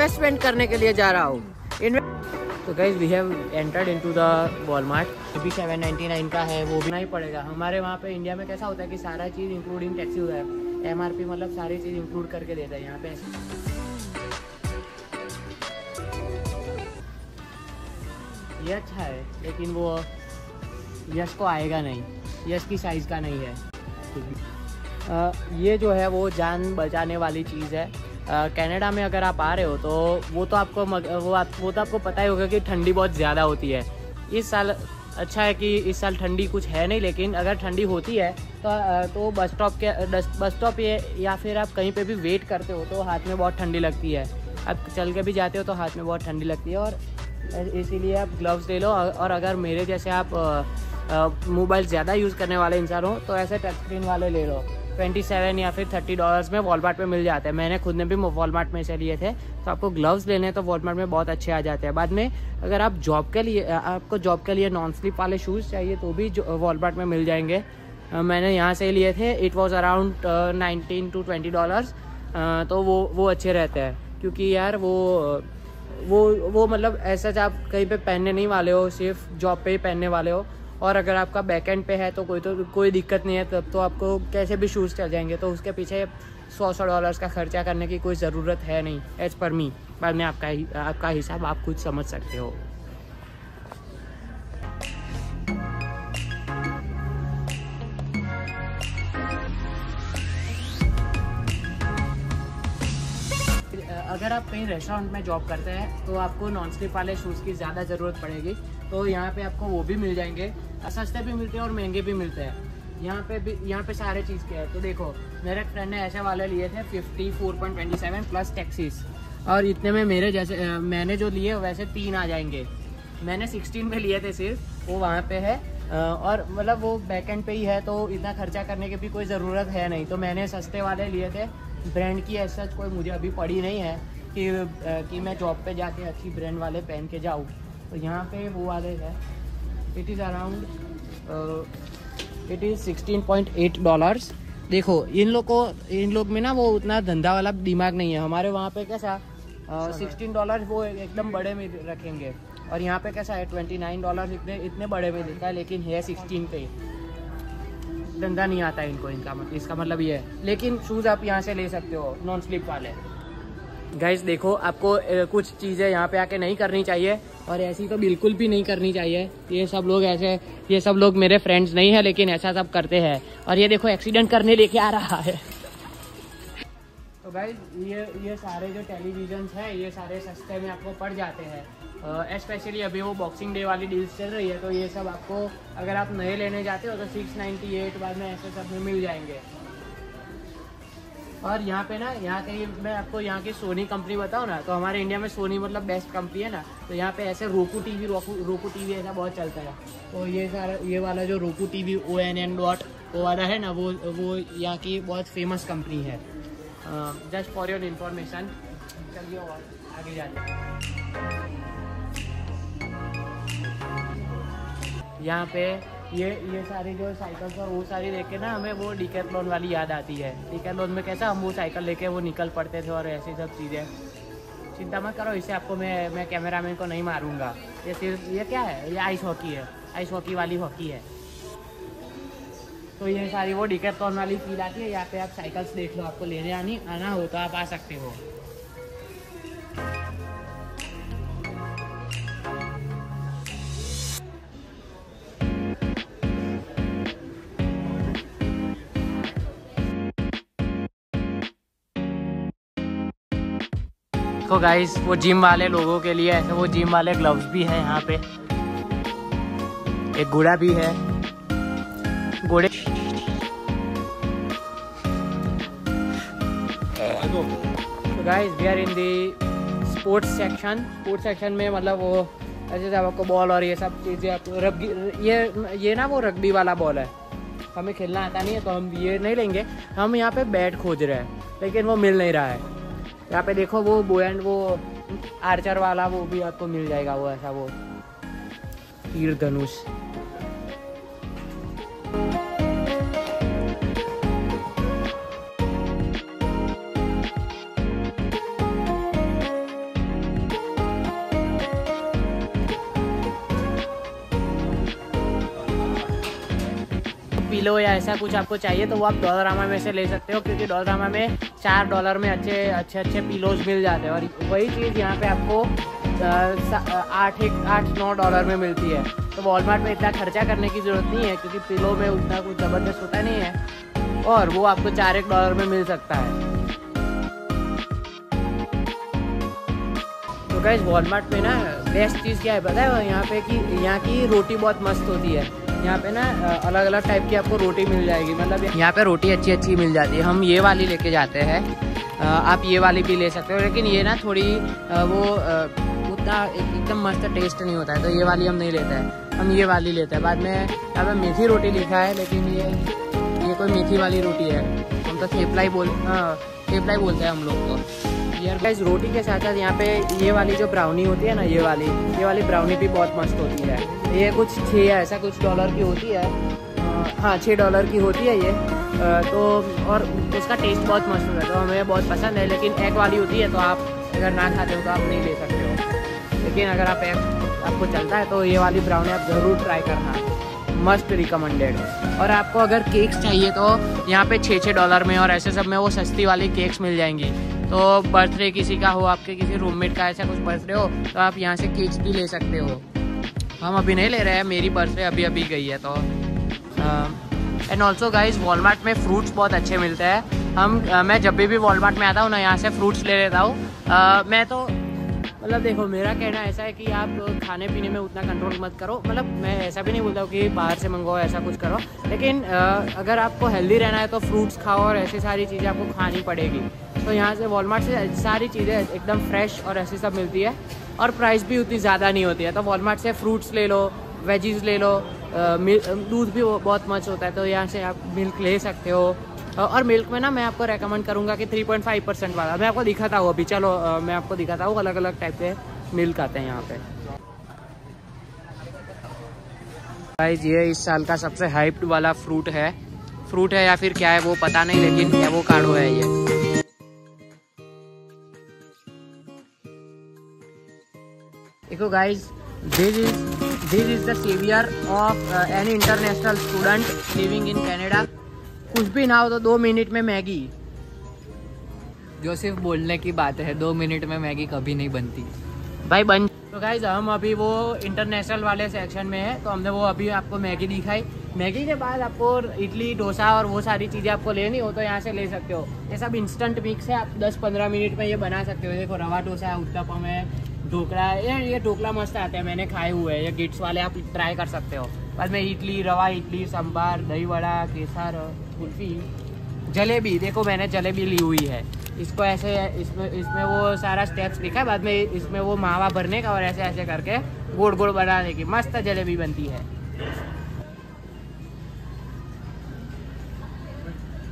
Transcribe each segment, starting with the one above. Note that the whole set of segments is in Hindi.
इन्वेस्टमेंट करने के लिए जा रहा हूँ। तो guys we have entered into the Walmart भी सेवन नाइन्टी नाइन का है वो भी नहीं पड़ेगा। हमारे वहाँ पे इंडिया में कैसा होता है कि सारा चीज़ इंक्लूडिंग टैक्सी होता है। पी मतलब सारी चीज़ इंक्लूड करके देता है यहाँ पे। ये अच्छा है लेकिन वो यश को आएगा नहीं। यश की साइज़ का नहीं है। आ, ये जो है वो जान बचाने वाली चीज़ है। कनाडा में अगर आप आ रहे हो तो वो तो आपको मग, वो आप वो तो आपको पता ही होगा कि ठंडी बहुत ज़्यादा होती है। इस साल अच्छा है कि इस साल ठंडी कुछ है नहीं लेकिन अगर ठंडी होती है तो तो बस स्टॉप के बस स्टॉप ये फिर आप कहीं पे भी वेट करते हो तो हाथ में बहुत ठंडी लगती है। आप चल के भी जाते हो तो हाथ में बहुत ठंडी लगती है और इसीलिए आप ग्लव्स ले लो और अगर मेरे जैसे आप मोबाइल ज़्यादा यूज़ करने वाले इंसान हो तो ऐसे टच स्क्रीन वाले ले लो। ट्वेंटी सेवन या फिर थर्टी डॉलर्स में वॉलमार्ट में मिल जाते हैं। मैंने खुद ने भी वॉलमार्ट में से लिए थे। तो आपको ग्लव्स लेने हैं तो वॉलमार्ट में बहुत अच्छे आ जाते हैं। बाद में अगर आप जॉब के लिए आपको जॉब के लिए नॉन स्लिप वाले शूज़ चाहिए तो भी वॉलमार्ट में मिल जाएँगे। मैंने यहाँ से लिए थे। It was around nineteen to twenty dollars तो वो वो अच्छे रहते हैं। क्योंकि यार वो वो वो मतलब ऐसा आप कहीं पे पहनने नहीं वाले हो, सिर्फ़ जॉब पे ही पहनने वाले हो और अगर आपका बैक एंड पे है तो कोई तो कोई दिक्कत नहीं है, तब तो आपको कैसे भी शूज़ चल जाएँगे। तो उसके पीछे सौ सौ डॉलर्स का खर्चा करने की कोई ज़रूरत है नहीं एज पर मी बाद में आपका आपका हिसाब आप खुद समझ सकते हो। अगर आप कहीं रेस्टोरेंट में जॉब करते हैं तो आपको नॉन स्लिप वाले शूज़ की ज़्यादा ज़रूरत पड़ेगी। तो यहाँ पे आपको वो भी मिल जाएँगे। सस्ते भी मिलते हैं और महँगे भी मिलते हैं। यहाँ पे भी यहाँ पे सारे चीज़ के हैं। तो देखो, मेरे फ्रेंड ने ऐसे वाले लिए थे fifty four point twenty seven plus taxes और इतने में मेरे जैसे मैंने जो लिए, वैसे तीन आ जाएँगे। मैंने सिक्सटीन में लिए थे सिर्फ़। वो वहाँ पे है। और मतलब वो बैक एंड पे ही है तो इतना खर्चा करने की भी कोई ज़रूरत है नहीं। तो मैंने सस्ते वाले लिए थे। ब्रांड की ऐसा कोई मुझे अभी पड़ी नहीं है कि कि मैं जॉब पे जाके अच्छी ब्रांड वाले पहन के जाऊँ। तो यहाँ पे वो वाले है। It is around it is sixteen point eight dollars देखो इन लोग को इन लोग में ना वो उतना धंधा वाला दिमाग नहीं है। हमारे वहाँ पे कैसा सिक्सटीन uh, डॉलर वो एकदम बड़े में रखेंगे। और यहाँ पे कैसा है ट्वेंटी नाइन डॉलर इतने इतने बड़े में देता है लेकिन है सिक्सटीन पे। धंधा नहीं आता इनको इनका मतलब इसका मतलब ये है। लेकिन शूज़ आप यहाँ से ले सकते हो नॉन स्लिप वाले। गाइस देखो आपको कुछ चीज़ें यहाँ पे आके नहीं करनी चाहिए। और ऐसी तो बिल्कुल भी नहीं करनी चाहिए। ये सब लोग ऐसे, ये सब लोग मेरे फ्रेंड्स नहीं है, लेकिन ऐसा सब करते हैं। और ये देखो एक्सीडेंट करने लेके आ रहा है। तो भाई ये ये सारे जो टेलीविज़न है, ये सारे सस्ते में आपको पड़ जाते हैं। स्पेशली अभी वो बॉक्सिंग डे वाली डील्स चल रही है तो ये सब आपको अगर आप नए लेने जाते हो तो सिक्स नाइन्टी एट बाद में ऐसे सब में मिल जाएँगे। और यहाँ पे ना, यहाँ कहीं मैं आपको यहाँ की सोनी कंपनी बताऊँ ना तो हमारे इंडिया में सोनी मतलब बेस्ट कंपनी है ना तो यहाँ पे ऐसे रोकू टीवी रोकू रोकू टीवी ऐसा बहुत चलता है। तो ये सारा, ये वाला जो Roku TV O N N dot वो वाला है ना, वो वो यहाँ की बहुत फ़ेमस कंपनी है। जस्ट फॉर योर इन्फॉर्मेशन चलिए और आगे जाते यहाँ पे ये ये सारी जो साइकिल्स और वो सारी देख के ना हमें वो डिकैथलॉन वाली याद आती है। डिकैथलॉन में कैसा हम वो साइकिल लेके वो निकल पड़ते थे और ऐसी सब चीज़ें। चिंता मत करो, इसे आपको मैं मैं कैमरामैन को नहीं मारूँगा। ये सिर्फ़, ये क्या है? ये आइस हॉकी है। आइस हॉकी वाली हॉकी है। तो ये सारी वो डिकैथलॉन वाली फील आती है। यहाँ पे आप साइकिल्स देख लो, आपको लेने आनी, आना हो तो आप आ सकते हो। देखो गाइस वो जिम वाले लोगों के लिए ऐसे वो जिम वाले ग्लव्स भी है यहाँ पे। एक घोड़ा भी है। घोड़े तो guys we are in the sports section sports section में मतलब वो, ऐसे जब आपको बॉल और ये सब चीज़ें आपको रग्बी ये ये ना वो रग्बी वाला बॉल है। हमें खेलना आता नहीं है तो हम ये नहीं लेंगे। हम यहाँ पे बैट खोज रहे हैं, लेकिन वो मिल नहीं रहा है। यहाँ पे देखो वो बो एंड वो आर्चर वाला वो भी आपको मिल जाएगा, वो ऐसा वो। तीर धनुष। पिलो या ऐसा कुछ आपको चाहिए तो वो आप डॉलरामा में से ले सकते हो, क्योंकि डॉलरामा में चार डॉलर में अच्छे अच्छे अच्छे पिलोज मिल जाते हैं। और वही चीज़ यहाँ पे आपको आठ एक, आठ, नौ डॉलर में मिलती है। तो वॉलमार्ट में इतना खर्चा करने की ज़रूरत नहीं है, क्योंकि पिलो में उतना कुछ ज़बरदस्त होता नहीं है, और वो आपको चार एक डॉलर में मिल सकता है। तो गैस वॉलमार्ट में ना बेस्ट चीज़ क्या है पता है? यहाँ पे कि, यहाँ की रोटी बहुत मस्त होती है। यहाँ पे ना अलग अलग टाइप की आपको रोटी मिल जाएगी। मतलब यहाँ पे रोटी अच्छी अच्छी मिल जाती है। हम ये वाली लेके जाते हैं। आप ये वाली भी ले सकते हो, लेकिन ये ना थोड़ी वो उतना एकदम मस्त टेस्ट नहीं होता है तो ये वाली हम नहीं लेते हैं। हम ये वाली लेते हैं। बाद में यहाँ पे मेथी रोटी लिखा है, लेकिन ये ये कोई मेथी वाली रोटी है। हम तो थेपला ही बोल हाँ थेपला ही बोलते हैं हम लोग तो। यार गाइस रोटी के साथ साथ यहाँ पे ये वाली जो ब्राउनी होती है ना, ये वाली ये वाली ब्राउनी भी बहुत मस्त होती है। ये कुछ छः ऐसा कुछ डॉलर की होती है। हाँ छः डॉलर की होती है ये। तो और उसका टेस्ट बहुत मस्त होता है तो हमें बहुत पसंद है, लेकिन एग वाली होती है तो आप अगर ना खाते हो तो आप नहीं ले सकते हो। लेकिन अगर आप एग आपको चलता है तो ये वाली ब्राउनी आप ज़रूर ट्राई करना। मस्ट रिकमेंडेड और आपको अगर केक्स चाहिए तो यहाँ पे छः छः डॉलर में और ऐसे सब में वो सस्ती वाली केक्स मिल जाएँगी। तो बर्थडे किसी का हो आपके किसी रूममेट का ऐसा कुछ बर्थडे हो तो आप यहाँ से केक्स भी ले सकते हो। हम अभी नहीं ले रहे हैं मेरी बर्थडे अभी अभी गई है तो। एंड ऑल्सो गाइज़ वॉलमार्ट में फ्रूट्स बहुत अच्छे मिलते हैं। हम uh, मैं जब भी वॉलमार्ट में आता हूँ ना यहाँ से फ्रूट्स ले लेता हूँ। मैं तो मतलब देखो मेरा कहना ऐसा है कि आप खाने पीने में उतना कंट्रोल मत करो। मतलब मैं ऐसा भी नहीं बोलता हूँ कि बाहर से मंगवाओ ऐसा कुछ करो। लेकिन अगर आपको हेल्दी रहना है तो फ्रूट्स खाओ और ऐसी सारी चीज़ें आपको खानी पड़ेगी। तो यहाँ से वॉलमार्ट से सारी चीज़ें एकदम फ्रेश और ऐसी सब मिलती है। और प्राइस भी उतनी ज़्यादा नहीं होती है। तो वॉलमार्ट से फ्रूट्स ले लो वेजीज ले लो दूध भी बहुत मच होता है। तो यहाँ से आप मिल्क ले सकते हो। और मिल्क में ना मैं आपको रेकमेंड करूँगा कि 3.5 परसेंट वाला। मैं आपको दिखाता हूँ अभी। चलो मैं आपको दिखाता हूँ अलग अलग टाइप के मिल्क आते हैं यहाँ पे। गाइस ये इस साल का सबसे हाइप्ड वाला फ्रूट है। फ्रूट है या फिर क्या है वो पता नहीं, लेकिन वो काड़ो है ये। देखो guys this is this is the saviour of any international student living in Canada कुछ भी ना हो तो दो मिनट में मैगी। जो सिर्फ़ बोलने की बात है दो मिनट में मैगी कभी नहीं बनती। भाई बन तो गाइज़ हम अभी वो इंटरनेशनल वाले सेक्शन में है तो हमने वो अभी आपको मैगी दिखाई। मैगी के बाद आपको इडली डोसा और वो सारी चीज़ें आपको लेनी हो तो यहाँ से ले सकते हो। ये सब इंस्टेंट मिक्स है आप 10-15 मिनट में ये बना सकते हो। देखो रवा डोसा है उत्तपम है ढोकला, ये ये ढोकला मस्त आते हैं, मैंने खाए हुए हैं। ये गिट्स वाले आप ट्राई कर सकते हो। बाद में इडली, रवा इडली सांबार दही वड़ा, केसर, कुल्फी, जलेबी। देखो मैंने जलेबी ली हुई है। इसको ऐसे, इसमें इसमें वो सारा स्टेप्स लिखा है। बाद में इसमें वो मावा भरने का और ऐसे ऐसे करके गोड़ गोड़ बनाने की मस्त जलेबी बनती है।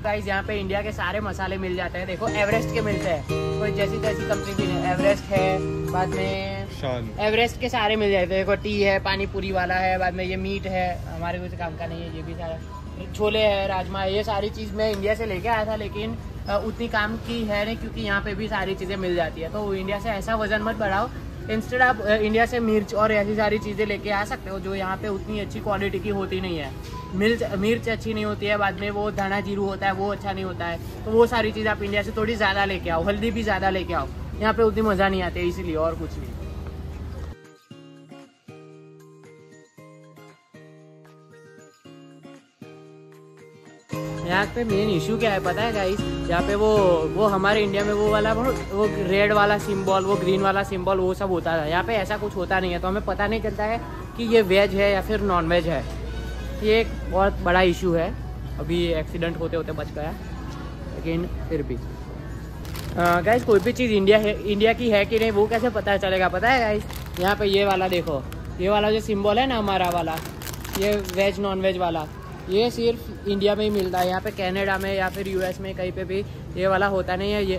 गाइस यहाँ पे इंडिया के सारे मसाले मिल जाते हैं। देखो एवरेस्ट के मिलते हैं। कोई जैसी तैसी कंपनी की नहीं एवरेस्ट है बाद में एवरेस्ट के सारे मिल जाते हैं। देखो टी है पानी पूरी वाला है बाद में ये मीट है हमारे कुछ काम का नहीं है ये भी सारा। छोले है राजमा ये सारी चीज़ मैं इंडिया से लेके आया था लेकिन उतनी काम की है नहीं क्योंकि यहाँ पे भी सारी चीज़ें मिल जाती है। तो इंडिया से ऐसा वज़न मत बढ़ाओ इंस्टेड आप इंडिया से मिर्च और ऐसी सारी चीज़ें लेके आ सकते हो जो यहाँ पे उतनी अच्छी क्वालिटी की होती नहीं है। मिर्च मिर्च अच्छी नहीं होती है, बाद में वो धना जीरू होता है, वो अच्छा नहीं होता है। तो वो सारी चीज़ आप इंडिया से थोड़ी ज़्यादा लेके आओ, हल्दी भी ज़्यादा लेके आओ। यहाँ पे उतनी मज़ा नहीं आती है, इसीलिए और कुछ नहीं। यहाँ पे मेन इशू क्या है पता है गाइस यहाँ पे वो वो हमारे इंडिया में वो वाला, वो रेड वाला सिंबल वो ग्रीन वाला सिंबल वो सब होता है यहाँ पे ऐसा कुछ होता नहीं है तो हमें पता नहीं चलता है कि ये वेज है या फिर नॉन वेज है। ये एक बहुत बड़ा इशू है। अभी एक्सीडेंट होते होते बच गया। लेकिन फिर भी। गाइस कोई भी चीज़ इंडिया है इंडिया की है कि नहीं, वो कैसे पता चलेगा? पता है गाइस यहाँ पे ये वाला देखो। ये वाला जो सिंबल है ना, हमारा वाला, ये वेज नॉन वेज वाला। ये सिर्फ़ इंडिया में ही मिलता है यहाँ पे कनाडा में या फिर यूएस में कहीं पे भी ये वाला होता नहीं है ये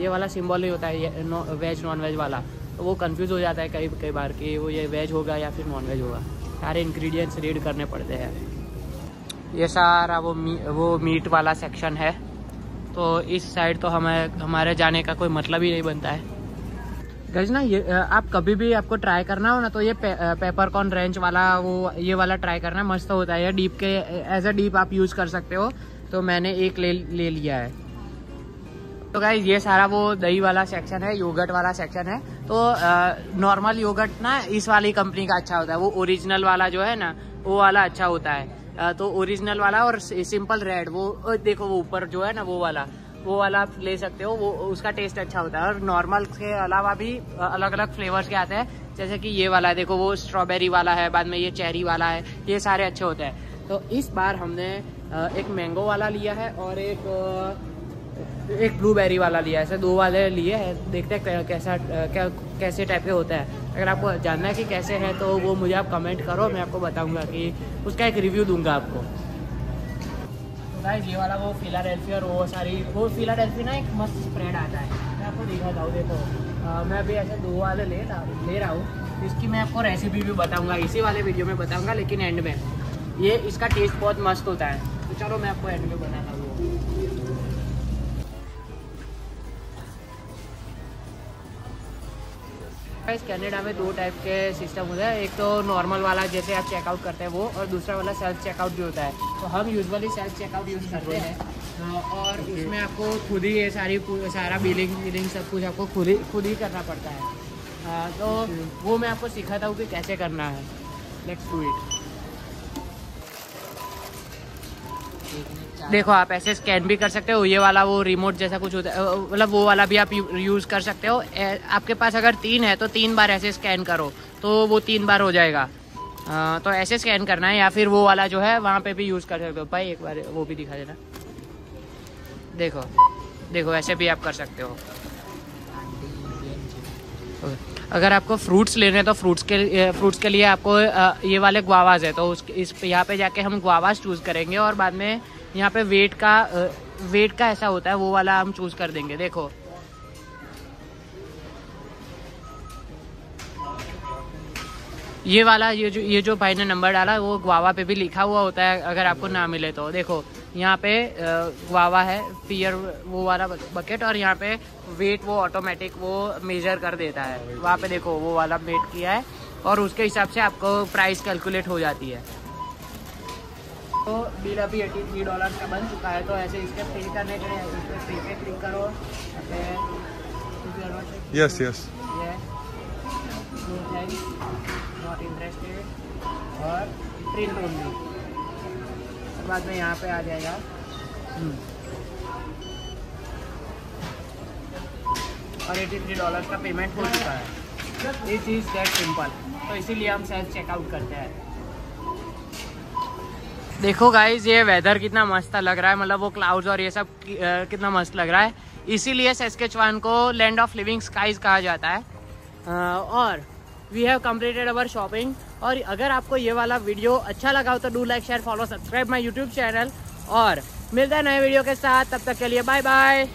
ये वाला सिंबल नहीं होता है ये नो, वेज नॉन वेज वाला। तो वो कंफ्यूज हो जाता है कई कई बार कि वो ये वेज होगा या फिर नॉन वेज होगा। सारे इंग्रेडिएंट्स रीड करने पड़ते हैं। ये सारा वो मी, वो मीट वाला सेक्शन है। तो इस साइड तो हमें हमारे जाने का कोई मतलब ही नहीं बनता है। गज ना ये आप कभी भी आपको ट्राई करना हो ना तो ये पे, पेपर कॉर्न रेंच वाला वो ये वाला ट्राई करना मस्त होता है। डीप के एज अ डीप आप यूज़ कर सकते हो। तो मैंने एक ले ले लिया है। तो गाइज़ ये सारा वो दही वाला सेक्शन है योगर्ट वाला सेक्शन है। तो नॉर्मल योगर्ट ना इस वाली कंपनी का अच्छा होता है। वो ओरिजिनल वाला जो है ना वो वाला अच्छा होता है। आ, तो ओरिजिनल वाला और सिंपल रेड वो देखो वो ऊपर जो है ना वो वाला। वो वाला आप ले सकते हो, वो, उसका टेस्ट अच्छा होता है। और नॉर्मल के अलावा भी अलग अलग फ्लेवर्स के आते हैं। जैसे कि ये वाला है, देखो, वो स्ट्रॉबेरी वाला है, बाद में ये चेरी वाला है, ये सारे अच्छे होते हैं। तो इस बार हमने एक मैंगो वाला लिया है और एक एक ब्लूबेरी वाला लिया है। ऐसे दो वाले लिए हैं। देखते हैं कैसा क्या, कैसे टाइप के होता है। अगर आपको जानना है कि कैसे है तो वो मुझे आप कमेंट करो, मैं आपको बताऊँगा कि उसका एक रिव्यू दूँगा आपको। गाइस ये वाला वो फिलाडेल्फी और वो सारी वो फिलाडेल्फी ना एक मस्त स्प्रेड आता है। मैं आपको दिखाता हूँ देखो। आ, मैं अभी ऐसे दो वाले ले रहा ले रहा हूँ। इसकी मैं आपको रेसिपी भी बताऊँगा इसी वाले वीडियो में बताऊँगा लेकिन एंड में। ये इसका टेस्ट बहुत मस्त होता है। तो चलो मैं आपको एंड में बनाता हूँ। कनाडा में दो टाइप के सिस्टम होता है। एक तो नॉर्मल वाला जैसे आप चेकआउट करते हैं वो और दूसरा वाला सेल्फ चेकआउट भी होता है। तो हम यूजुअली सेल्फ चेकआउट यूज़ करते हैं। और इसमें आपको खुद ही ये सारी सारा बिलिंग बिलिंग सब कुछ आपको खुद ही खुद ही करना पड़ता है। तो वो मैं आपको सिखाता हूँ कि कैसे करना है। नेक्स्ट टू इट देखो आप ऐसे स्कैन भी कर सकते हो ये वाला वो रिमोट जैसा कुछ होता है मतलब वो वाला भी आप यूज़ कर सकते हो। आपके पास अगर तीन है तो तीन बार ऐसे स्कैन करो तो वो तीन बार हो जाएगा। आ, तो ऐसे स्कैन करना है या फिर वो वाला जो है वहाँ पे भी यूज़ कर सकते हो। भाई एक बार वो भी दिखा देना। देखो देखो ऐसे भी आप कर सकते हो। अगर आपको फ्रूट्स लेने हैं तो फ्रूट्स के फ्रूट्स के लिए आपको ये वाले गुआवाज है तो उस इस यहाँ पे जाके हम गुआवाज चूज़ करेंगे और बाद में यहाँ पे वेट का वेट का ऐसा होता है, वो वाला हम चूज़ कर देंगे, देखो। ये वाला, ये जो ये जो भाई ने नंबर डाला, वो गुआवा पे भी लिखा हुआ होता है, अगर आपको ना मिले तो। देखो, यहाँ पे गुआवा है पियर वो वाला बकेट और यहाँ पे वेट वो ऑटोमेटिक वो मेजर कर देता है। वहाँ पे देखो, वो वाला वेट किया है, और उसके हिसाब से आपको प्राइस कैलकुलेट हो जाती है। तो बिल अभी एटी थ्री डॉलर का बन चुका है तो ऐसे इसके पे करने के लिए इस पर पे पे क्लिक करो। यस यस नॉट इंटरेस्टेड और प्रिंट ओनली बाद में यहाँ पे आ जाएगा। और एटी थ्री डॉलर का पेमेंट हो चुका है। दिस इज़ दैट सिंपल तो इसीलिए हम सेल्फ चेकआउट करते हैं। देखो गाइज़ ये वेदर कितना मस्त लग रहा है मतलब वो क्लाउड्स और ये सब कितना मस्त लग रहा है। इसीलिए सेस्केचवान को लैंड ऑफ़ लिविंग स्काइज कहा जाता है। और we have completed our shopping और अगर आपको ये वाला वीडियो अच्छा लगा हो तो do like share follow subscribe my YouTube channel और मिलता है नए वीडियो के साथ, तब तक के लिए बाय बाय